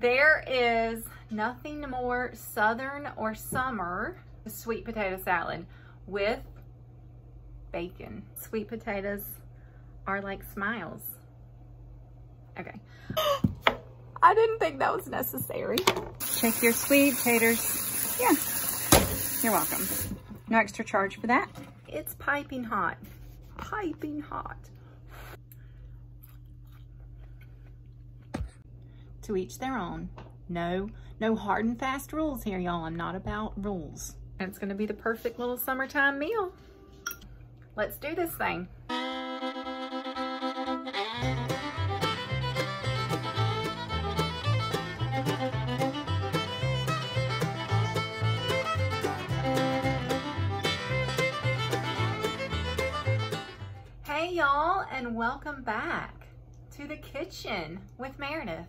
There is nothing more southern or summer sweet potato salad with bacon. Sweet potatoes are like smiles. Okay. I didn't think that was necessary. Check your sweet taters. Yeah, you're welcome. No extra charge for that. It's piping hot, piping hot. To each their own. No, no hard and fast rules here, y'all. I'm not about rules. It's gonna be the perfect little summertime meal. Let's do this thing. Hey y'all, and welcome back to the kitchen with Meredith.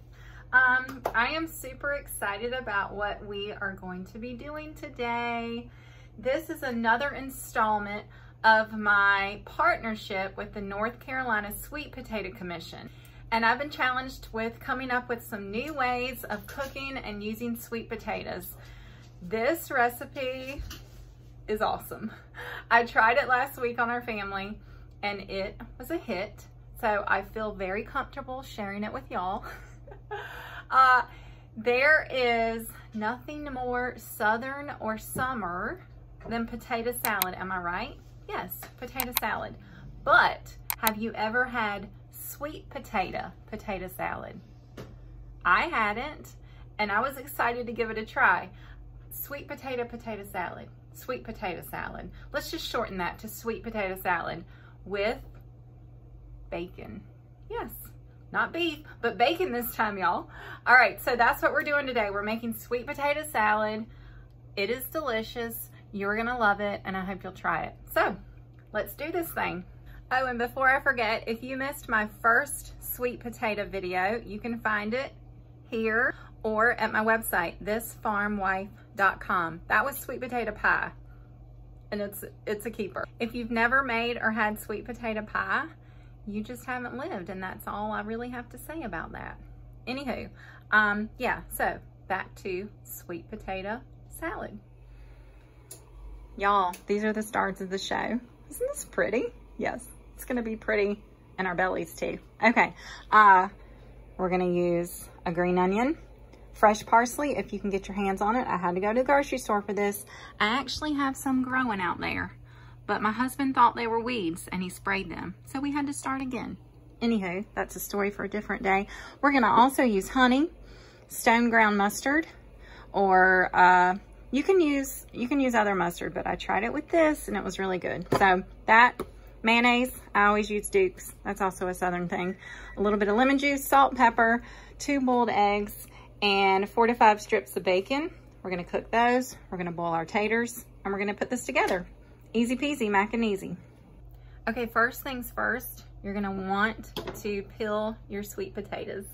Um, I am super excited about what we are going to be doing today. This is another installment of my partnership with the North Carolina Sweet Potato Commission. And I've been challenged with coming up with some new ways of cooking and using sweet potatoes. This recipe is awesome. I tried it last week on our family and it was a hit. So I feel very comfortable sharing it with y'all. uh, there is nothing more southern or summer than potato salad, am I right? Yes, potato salad. But have you ever had sweet potato potato salad? I hadn't, and I was excited to give it a try. Sweet potato potato salad, sweet potato salad. Let's just shorten that to sweet potato salad with bacon. Yes, not beef, but bacon this time, y'all. All right, so that's what we're doing today. We're making sweet potato salad. It is delicious. You're gonna love it, and I hope you'll try it. So, let's do this thing. Oh, and before I forget, if you missed my first sweet potato video, you can find it here or at my website, thisfarmwife.com. That was sweet potato pie and it's it's a keeper. If you've never made or had sweet potato pie, you just haven't lived and that's all I really have to say about that. Anywho, um, yeah, so back to sweet potato salad. Y'all, these are the stars of the show. Isn't this pretty? Yes, it's gonna be pretty in our bellies too. Okay, uh, we're gonna use a green onion, fresh parsley if you can get your hands on it. I had to go to the grocery store for this. I actually have some growing out there, but my husband thought they were weeds and he sprayed them. So we had to start again. Anywho, that's a story for a different day. We're gonna also use honey, stone ground mustard, or uh, you can use you can use other mustard, but I tried it with this and it was really good. So that mayonnaise, I always use Duke's. That's also a southern thing. A little bit of lemon juice, salt, pepper, two boiled eggs, and four to five strips of bacon. We're gonna cook those. We're gonna boil our taters and we're gonna put this together. Easy peasy, mac and easy. Okay, first things first, you're gonna want to peel your sweet potatoes.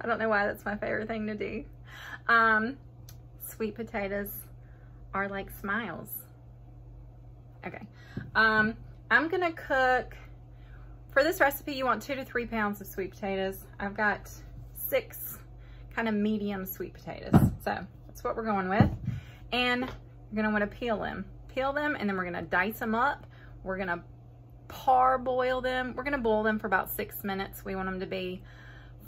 I don't know why that's my favorite thing to do. Um, sweet potatoes are like smiles. Okay, um, I'm gonna cook, for this recipe, you want two to three pounds of sweet potatoes. I've got six kind of medium sweet potatoes. So that's what we're going with. And you're gonna wanna peel them. Peel them and then we're gonna dice them up. We're gonna parboil them. We're gonna boil them for about six minutes. We want them to be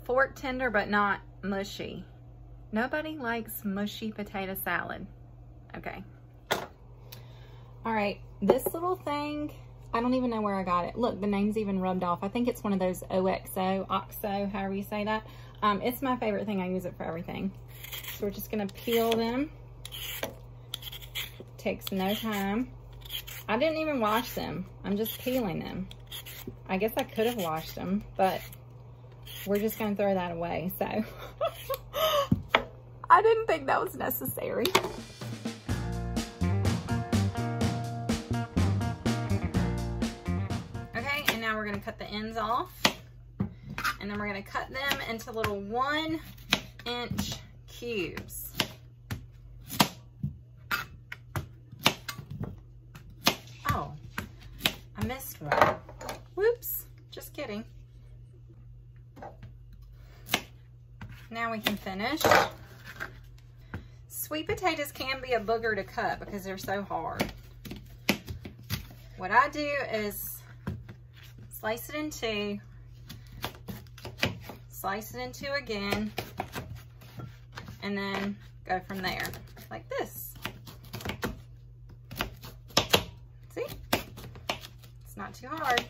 fork tender but not mushy. Nobody likes mushy potato salad. Okay. All right, this little thing, I don't even know where I got it. Look, the name's even rubbed off. I think it's one of those OXO, OXO, however you say that. Um, it's my favorite thing. I use it for everything. So we're just to peel them. Takes no time. I didn't even wash them. I'm just peeling them. I guess I could have washed them, but we're just going to throw that away. So I didn't think that was necessary. Okay, and now we're going to cut the ends off. And then we're gonna cut them into little one inch cubes. Oh, I missed one. Whoops, just kidding. Now we can finish. Sweet potatoes can be a booger to cut because they're so hard. What I do is slice it in two, slice it in two again, and then go from there like this. See? It's not too hard.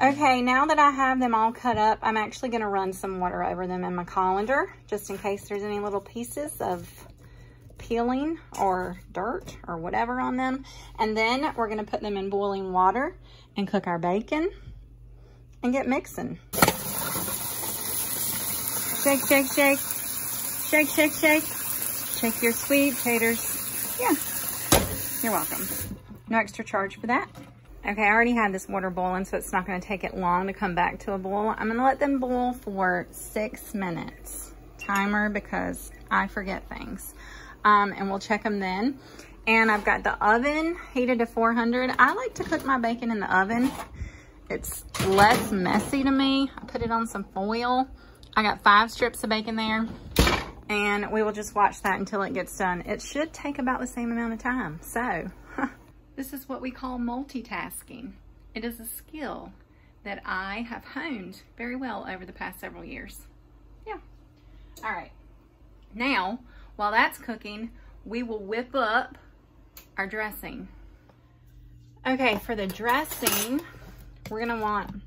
Okay, now that I have them all cut up, I'm actually gonna run some water over them in my colander, just in case there's any little pieces of peeling or dirt or whatever on them. And then we're gonna put them in boiling water and cook our bacon and get mixing. Shake, shake, shake. Shake, shake, shake. Shake your sweet taters. Yeah, you're welcome. No extra charge for that. Okay, I already had this water boiling, so it's not gonna take it long to come back to a boil. I'm gonna let them boil for six minutes. Timer, because I forget things. Um, and we'll check them then. And I've got the oven heated to 400. I like to cook my bacon in the oven. It's less messy to me. I put it on some foil. I got five strips of bacon there. And we will just watch that until it gets done. It should take about the same amount of time. So, this is what we call multitasking. It is a skill that I have honed very well over the past several years. Yeah. All right. Now, while that's cooking, we will whip up our dressing. Okay, for the dressing, we're gonna want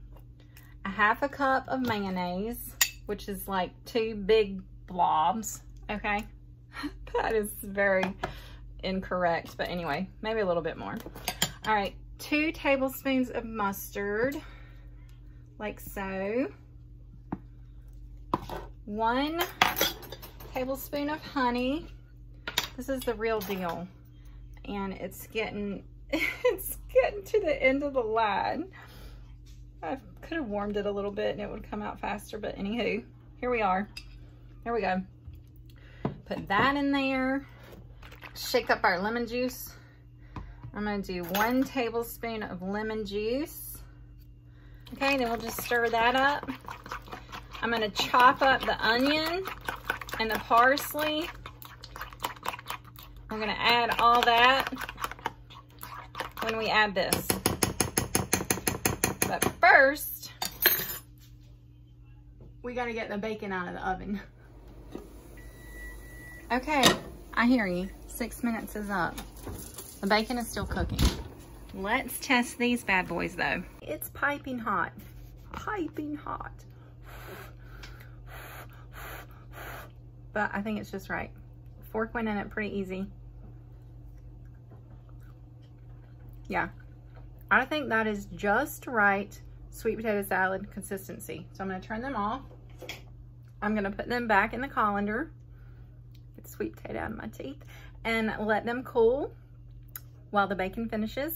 a half a cup of mayonnaise, which is like two big blobs, okay? that is very incorrect, but anyway, maybe a little bit more. All right, two tablespoons of mustard, like so. One tablespoon of honey. This is the real deal. And it's getting, it's getting to the end of the line. I could have warmed it a little bit and it would come out faster, but anywho, here we are. There we go. Put that in there shake up our lemon juice. I'm gonna do one tablespoon of lemon juice. Okay, then we'll just stir that up. I'm gonna chop up the onion and the parsley. I'm gonna add all that when we add this. But first, we gotta get the bacon out of the oven. Okay, I hear you. Six minutes is up. The bacon is still cooking. Let's test these bad boys though. It's piping hot. Piping hot. But I think it's just right. Fork went in it pretty easy. Yeah. I think that is just right sweet potato salad consistency. So I'm gonna turn them off. I'm gonna put them back in the colander. Sweet potato out of my teeth and let them cool while the bacon finishes.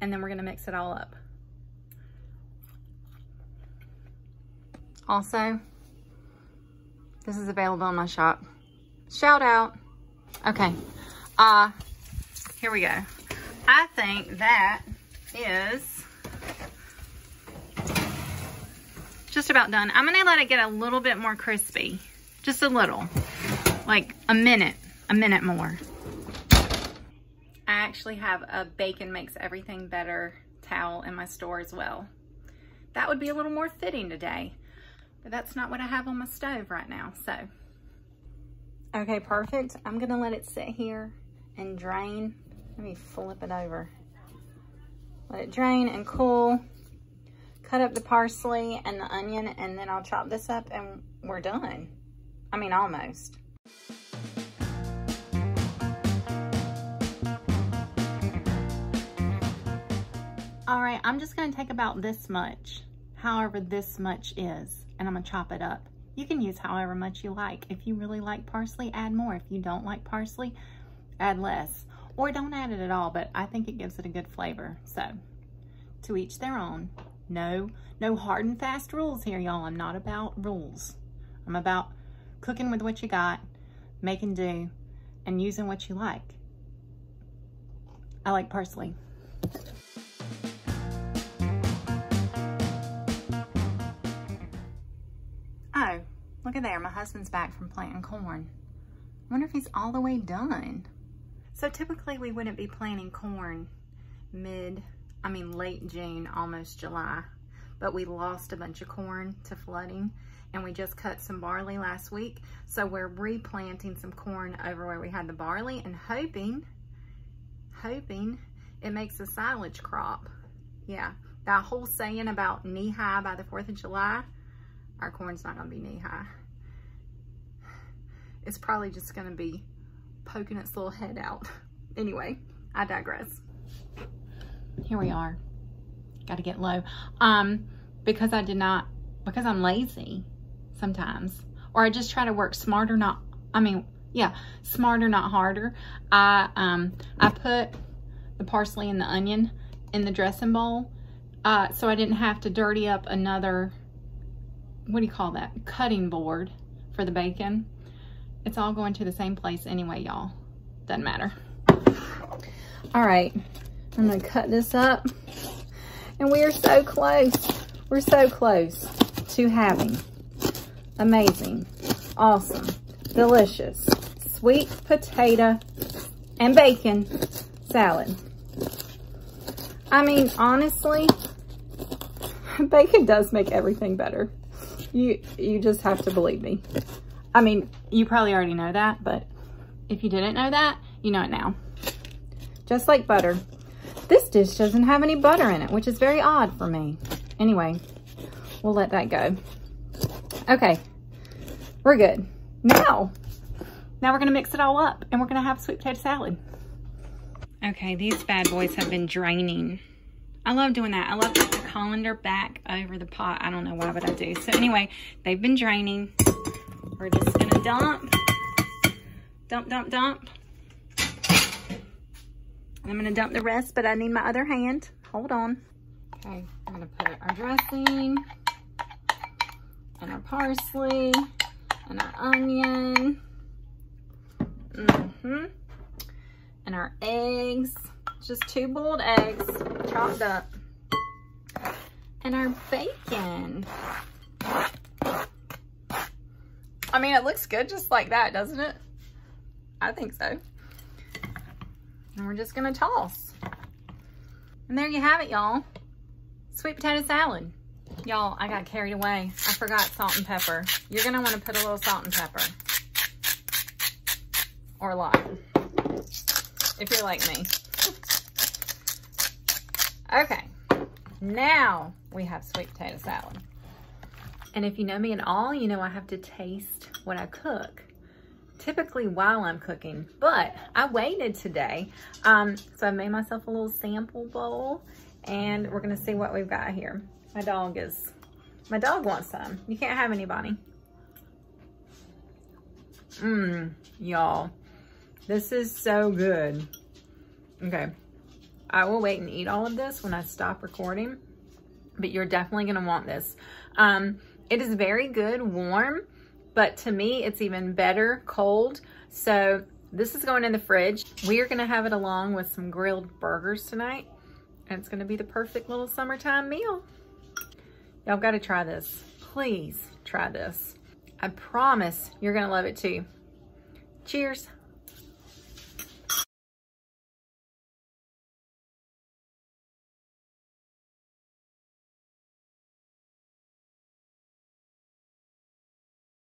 And then we're gonna mix it all up. Also, this is available in my shop. Shout out. Okay, uh, here we go. I think that is just about done. I'm gonna let it get a little bit more crispy. Just a little, like a minute, a minute more. I actually have a bacon makes everything better towel in my store as well. That would be a little more fitting today, but that's not what I have on my stove right now, so. Okay, perfect. I'm gonna let it sit here and drain. Let me flip it over. Let it drain and cool. Cut up the parsley and the onion, and then I'll chop this up and we're done. I mean, almost. All right, I'm just gonna take about this much, however this much is, and I'm gonna chop it up. You can use however much you like. If you really like parsley, add more. If you don't like parsley, add less. Or don't add it at all, but I think it gives it a good flavor. So, to each their own. No, no hard and fast rules here, y'all. I'm not about rules. I'm about cooking with what you got, make and do, and using what you like. I like parsley. Oh, look at there. My husband's back from planting corn. I wonder if he's all the way done. So typically we wouldn't be planting corn mid, I mean late June, almost July. But we lost a bunch of corn to flooding and we just cut some barley last week. So we're replanting some corn over where we had the barley and hoping, hoping it makes a silage crop. Yeah, that whole saying about knee high by the 4th of July, our corn's not gonna be knee high. It's probably just gonna be poking its little head out. Anyway, I digress. Here we are. Got to get low. Um, because I did not, because I'm lazy sometimes, or I just try to work smarter, not, I mean, yeah, smarter, not harder. I, um, I put the parsley and the onion in the dressing bowl, uh, so I didn't have to dirty up another, what do you call that? Cutting board for the bacon. It's all going to the same place anyway, y'all. Doesn't matter. All right, I'm gonna cut this up. And we are so close. We're so close to having amazing, awesome, delicious, sweet potato and bacon salad. I mean, honestly, bacon does make everything better. You, you just have to believe me. I mean, you probably already know that, but if you didn't know that, you know it now. Just like butter. This dish doesn't have any butter in it, which is very odd for me. Anyway, we'll let that go. Okay, we're good. Now, now we're gonna mix it all up and we're gonna have sweet potato salad. Okay, these bad boys have been draining. I love doing that. I love putting the colander back over the pot. I don't know why, but I do. So anyway, they've been draining. We're just gonna dump, dump, dump, dump. I'm gonna dump the rest, but I need my other hand. Hold on. Okay, I'm gonna put our dressing and our parsley and our onion. Mm-hmm. And our eggs. Just two boiled eggs chopped up. And our bacon. I mean, it looks good just like that, doesn't it? I think so. And we're just gonna toss. And there you have it, y'all. Sweet potato salad. Y'all, I got carried away. I forgot salt and pepper. You're gonna wanna put a little salt and pepper. Or lime. If you're like me. okay, now we have sweet potato salad. And if you know me at all, you know I have to taste what I cook typically while I'm cooking, but I waited today. Um, so I made myself a little sample bowl and we're gonna see what we've got here. My dog is, my dog wants some. You can't have anybody. Mmm, y'all, this is so good. Okay, I will wait and eat all of this when I stop recording, but you're definitely gonna want this. Um, it is very good warm but to me, it's even better cold. So this is going in the fridge. We are gonna have it along with some grilled burgers tonight. And it's gonna be the perfect little summertime meal. Y'all gotta try this. Please try this. I promise you're gonna love it too. Cheers.